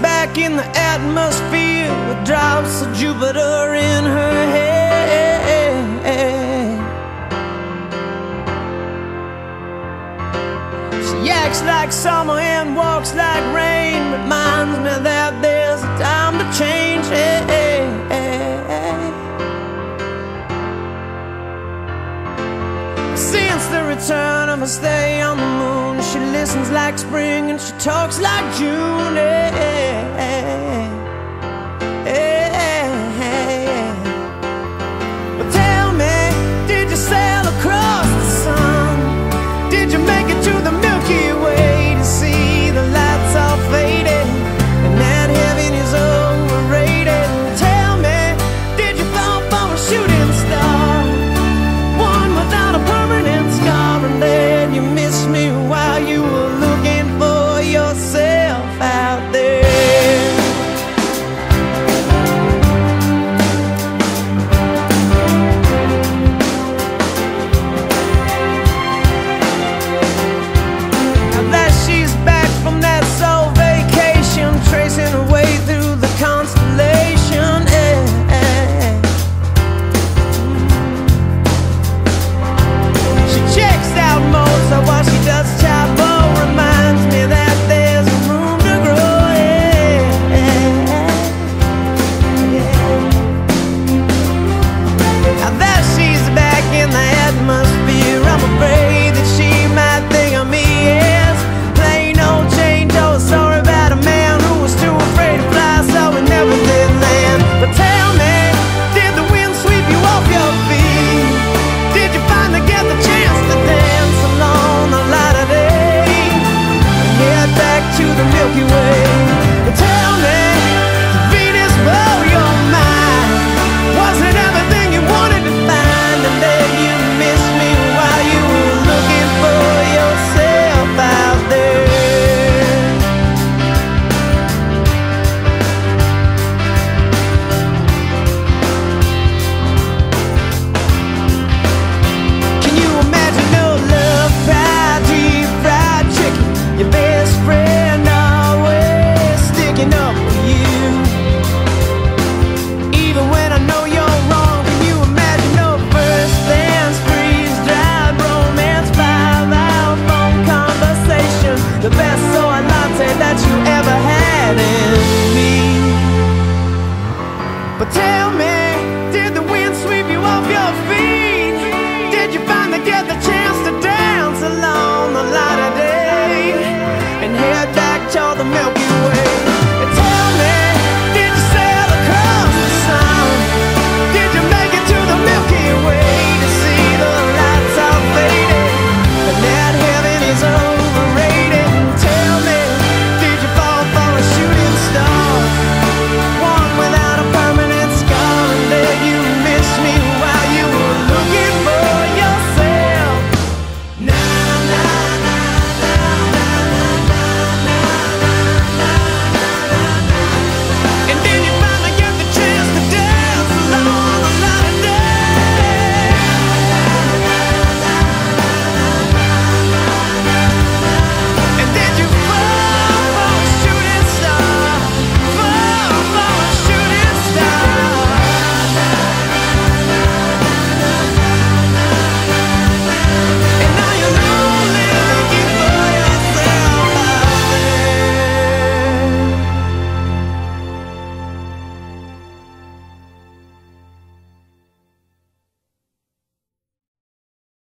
back in the atmosphere with drops of Jupiter in her head. She acts like summer and walks like rain, reminds me that there's a time to change. Since the return her stay on the moon, she listens like spring and she talks like June.